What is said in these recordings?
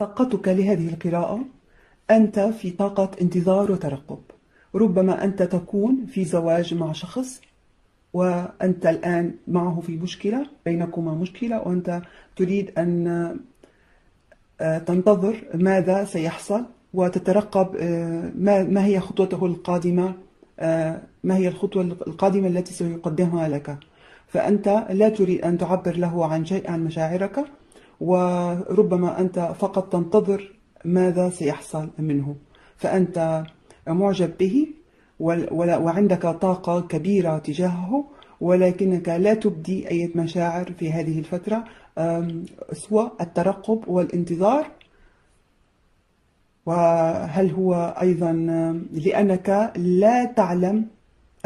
طاقتك لهذه القراءة. أنت في طاقة انتظار وترقب. ربما أنت تكون في زواج مع شخص وأنت الآن معه في مشكلة بينكما مشكلة وأنت تريد أن آه، تنتظر ماذا سيحصل وتترقب آه، ما هي خطوته القادمة آه، ما هي الخطوة القادمة التي سيقدمها لك. فأنت لا تريد أن تعبر له عن شيء عن مشاعرك. وربما أنت فقط تنتظر ماذا سيحصل منه. فأنت معجب به وعندك طاقة كبيرة تجاهه ولكنك لا تبدي أي مشاعر في هذه الفترة. سوى الترقب والانتظار. وهل هو أيضا لأنك لا تعلم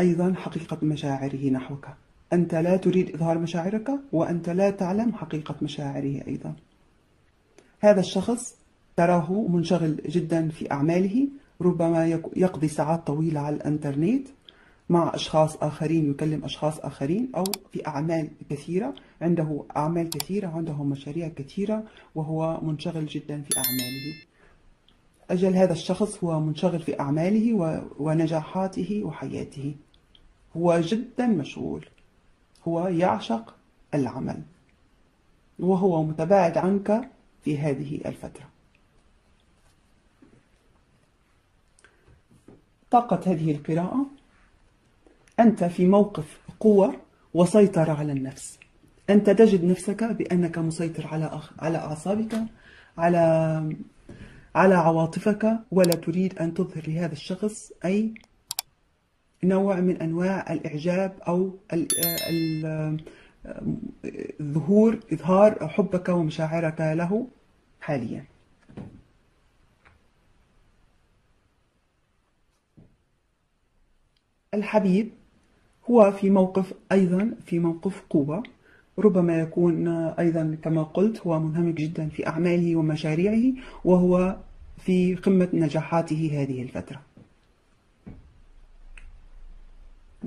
أيضا حقيقة مشاعره نحوك. أنت لا تريد إظهار مشاعرك وأنت لا تعلم حقيقة مشاعره أيضا. هذا الشخص تراه منشغل جدا في أعماله ربما يقضي ساعات طويلة على الإنترنت مع أشخاص آخرين يكلم أشخاص آخرين أو في أعمال كثيرة. عنده أعمال كثيرة عنده مشاريع كثيرة وهو منشغل جدا في أعماله. أجل هذا الشخص هو منشغل في أعماله ونجاحاته وحياته. هو جدا مشغول. هو يعشق العمل. وهو متباعد عنك في هذه الفترة. طاقة هذه القراءة. أنت في موقف قوة وسيطرة على النفس. أنت تجد نفسك بأنك مسيطر على على أعصابك على على عواطفك ولا تريد أن تظهر لهذا الشخص أي نوع من أنواع الإعجاب أو الظهور إظهار حبك ومشاعرك له حاليا. الحبيب هو في موقف أيضا في موقف قوة. ربما يكون أيضا كما قلت هو منهمك جدا في أعماله ومشاريعه وهو في قمة نجاحاته هذه الفترة.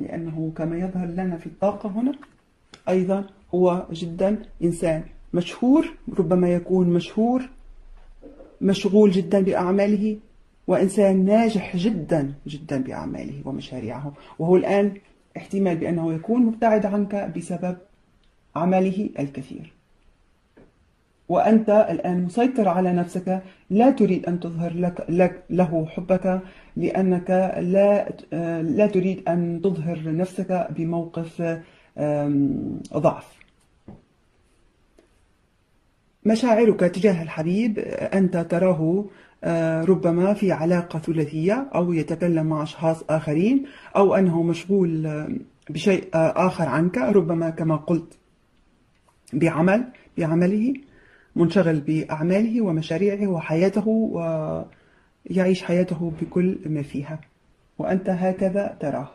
لأنه كما يظهر لنا في الطاقة هنا أيضا هو جدا إنسان مشهور ربما يكون مشهور مشغول جدا بأعماله وإنسان ناجح جدا جدا بأعماله ومشاريعه. وهو الآن احتمال بأنه يكون مبتعد عنك بسبب عمله الكثير. وأنت الآن مسيطر على نفسك لا تريد أن تظهر لك, لك له حبك لأنك لا لا تريد أن تظهر نفسك بموقف ضعف. مشاعرك تجاه الحبيب أنت تراه آه، ربما في علاقة ثلاثية أو يتكلم مع أشخاص آخرين أو أنه مشغول بشيء آخر عنك ربما كما قلت بعمل بعمله منشغل بأعماله ومشاريعه وحياته ويعيش حياته بكل ما فيها. وأنت هكذا تراه.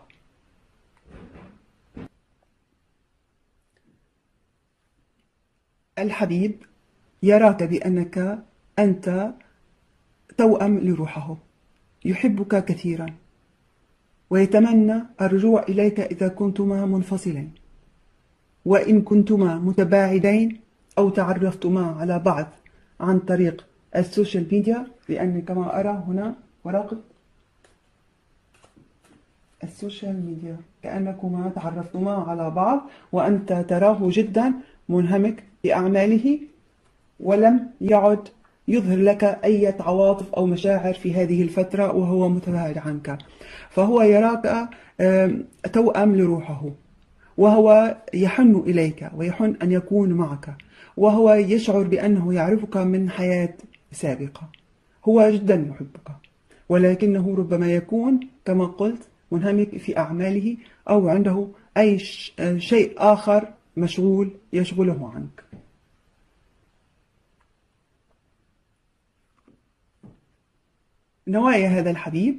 الحبيب يراك بأنك أنت توأم لروحه. يحبك كثيرا. ويتمنى الرجوع إليك إذا كنتما منفصلين. وإن كنتما متباعدين أو تعرفتما على بعض عن طريق السوشيال ميديا لأني كما أرى هنا وراقب السوشيال ميديا كأنكما تعرفتما على بعض وأنت تراه جدا منهمك بأعماله ولم يعد يظهر لك أي عواطف أو مشاعر في هذه الفترة وهو متباعد عنك. فهو يراك توأم لروحه وهو يحن إليك ويحن أن يكون معك وهو يشعر بأنه يعرفك من حياة سابقة. هو جدا يحبك ولكنه ربما يكون كما قلت منهمك في أعماله أو عنده أي شيء آخر مشغول يشغله عنك. نوايا هذا الحبيب؟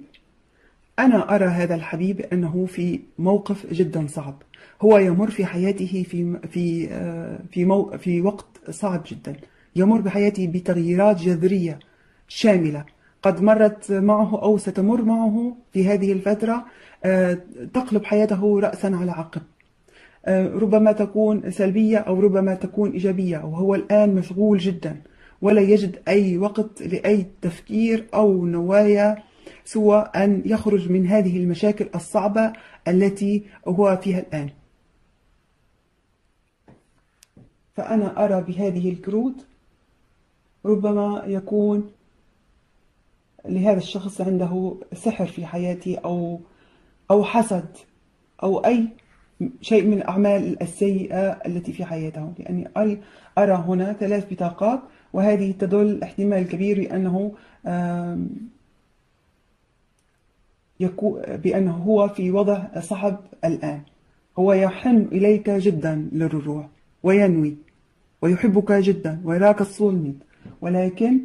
أنا أرى هذا الحبيب أنه في موقف جدا صعب. هو يمر في حياته في في آه، في مو في وقت صعب جدا. يمر بحياته بتغييرات جذرية. شاملة. قد مرت معه أو ستمر معه في هذه الفترة آه، تقلب حياته رأسا على عقب. آه، ربما تكون سلبية أو ربما تكون إيجابية وهو الآن مشغول جدا. ولا يجد أي وقت لأي تفكير أو نوايا سوى أن يخرج من هذه المشاكل الصعبة التي هو فيها الآن. فأنا أرى بهذه الكروت ربما يكون لهذا الشخص عنده سحر في حياته أو أو حسد أو أي شيء من الأعمال السيئة التي في حياته. لأني أرى هنا ثلاث بطاقات وهذه تدل احتمال كبير بأنه بأنه هو في وضع صعب الآن. هو يحن إليك جدا للرجوع وينوي ويحبك جدا ويراك الصلمت ولكن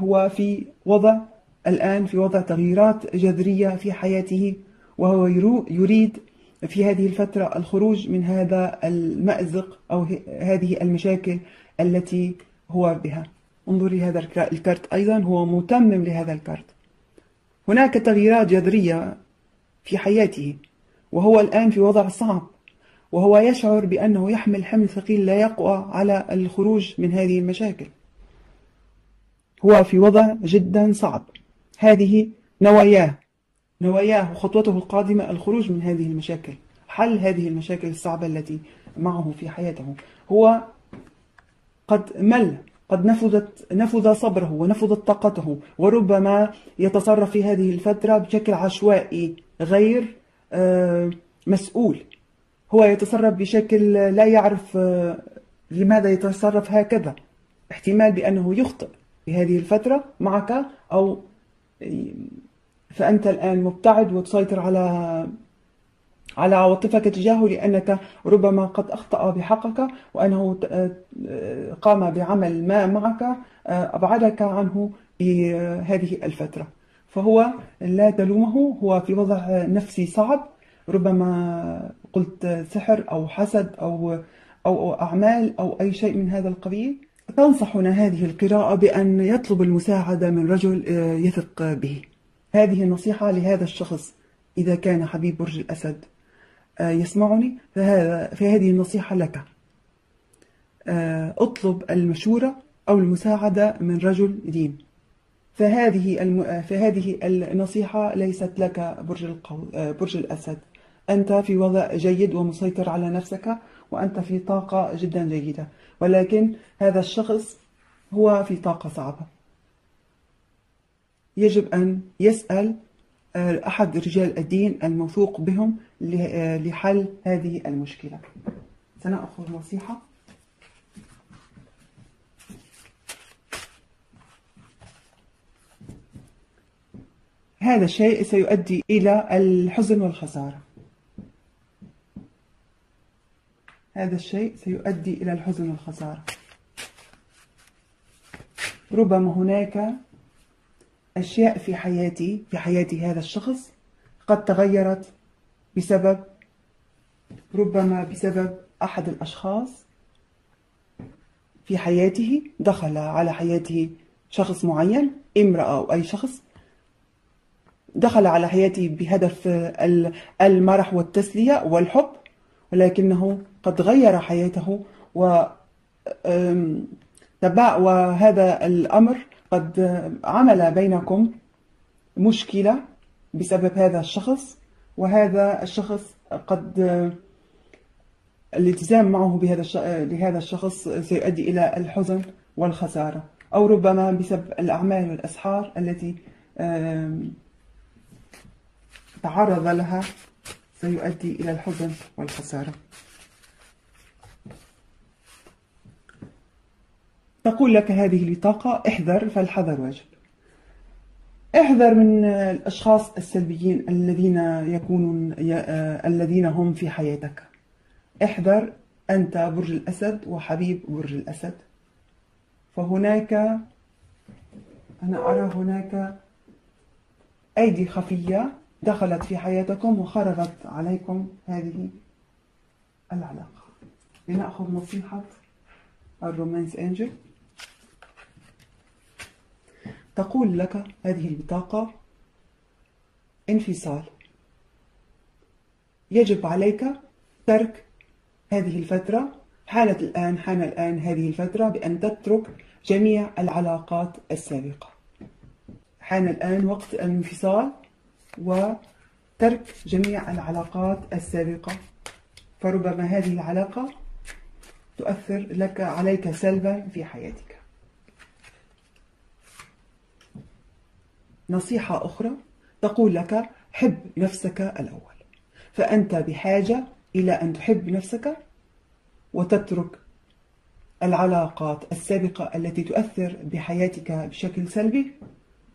هو في وضع الآن في وضع تغييرات جذرية في حياته وهو يريد في هذه الفترة الخروج من هذا المأزق أو هذه المشاكل التي هو بها. انظري هذا الكارت أيضا هو متمم لهذا الكارت هناك تغييرات جذرية في حياته وهو الآن في وضع صعب وهو يشعر بأنه يحمل حمل ثقيل لا يقوى على الخروج من هذه المشاكل. هو في وضع جدا صعب. هذه نواياه. نواياه وخطوته القادمة الخروج من هذه المشاكل حل هذه المشاكل الصعبة التي معه في حياته. هو قد مل قد نفذت نفذ صبره ونفذت طاقته وربما يتصرف في هذه الفترة بشكل عشوائي غير آه، مسؤول. هو يتصرف بشكل لا يعرف آه، لماذا يتصرف هكذا. احتمال بأنه يخطئ في هذه الفترة معك أو فأنت الآن مبتعد وتسيطر على على عواطفك تجاهه لأنك ربما قد أخطأ بحقك وأنه قام بعمل ما معك أبعدك عنه هذه الفترة. فهو لا تلومه هو في وضع نفسي صعب. ربما قلت سحر أو حسد أو أو أعمال أو أي شيء من هذا القبيل. تنصحنا هذه القراءة بأن يطلب المساعدة من رجل يثق به. هذه النصيحة لهذا الشخص إذا كان حبيب برج الأسد. آه، يسمعني فهذا فهذه النصيحة لك. آه، اطلب المشورة أو المساعدة من رجل دين. فهذه الم... فهذه النصيحة ليست لك برج القو... آه، برج الأسد. أنت في وضع جيد ومسيطر على نفسك وأنت في طاقة جدا جيدة. ولكن هذا الشخص هو في طاقة صعبة. يجب أن يسأل آه، أحد رجال الدين الموثوق بهم آه، لحل هذه المشكلة. سنأخذ نصيحة. هذا الشيء سيؤدي إلى الحزن والخسارة. هذا الشيء سيؤدي إلى الحزن والخسارة. ربما هناك أشياء في حياتي في حياة هذا الشخص قد تغيرت بسبب ربما بسبب أحد الأشخاص في حياته دخل على حياته شخص معين امرأة أو أي شخص دخل على حياتي بهدف المرح والتسلية والحب ولكنه قد غير حياته و وهذا الأمر قد عمل بينكم مشكلة بسبب هذا الشخص وهذا الشخص قد الالتزام معه بهذا لهذا الشخص سيؤدي إلى الحزن والخسارة أو ربما بسبب الأعمال والأسحار التي تعرض لها سيؤدي إلى الحزن والخسارة. تقول لك هذه البطاقة احذر فالحذر واجب. احذر من الأشخاص السلبيين الذين يكونون الذين هم في حياتك. احذر أنت برج الأسد وحبيب برج الأسد. فهناك أنا أرى هناك أيدي خفية دخلت في حياتكم وخربت عليكم هذه العلاقة. لنأخذ نصيحة الرومانس أنجل. تقول لك هذه البطاقة انفصال. يجب عليك ترك هذه الفترة. حالة الآن حان الآن هذه الفترة بأن تترك جميع العلاقات السابقة. حان الآن وقت الانفصال وترك جميع العلاقات السابقة. فربما هذه العلاقة تؤثر لك عليك سلبا في حياتك. نصيحة أخرى تقول لك حب نفسك الأول. فأنت بحاجة إلى أن تحب نفسك وتترك العلاقات السابقة التي تؤثر بحياتك بشكل سلبي.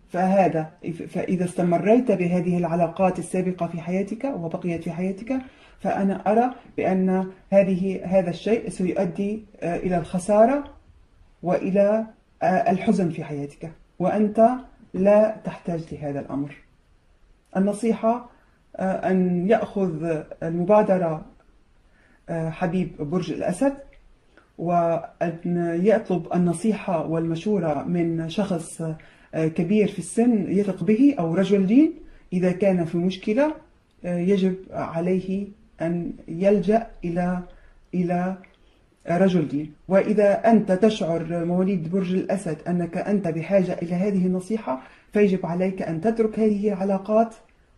فهذا فإذا استمريت بهذه العلاقات السابقة في حياتك وبقيت في حياتك فأنا أرى بأن هذه هذا الشيء سيؤدي آه، إلى الخسارة وإلى آه، الحزن في حياتك. وأنت لا تحتاج لهذا الأمر. النصيحة آه، أن يأخذ المبادرة حبيب برج الأسد وأن يطلب النصيحة والمشورة من شخص كبير في السن يثق به أو رجل دين. إذا كان في مشكلة يجب عليه أن يلجأ إلى إلى رجل دين وإذا أنت تشعر مواليد برج الأسد أنك أنت بحاجة إلى هذه النصيحة فيجب عليك أن تترك هذه العلاقات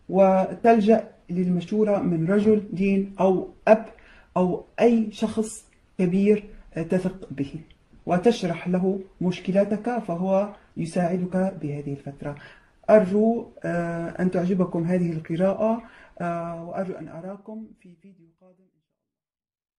وتلجأ للمشورة من رجل دين أو أب أو أي شخص كبير تثق به وتشرح له مشكلاتك فهو يساعدك بهذه الفترة. أرجو آه، أن تعجبكم هذه القراءة آه، وأرجو أن أراكم في فيديو قادم.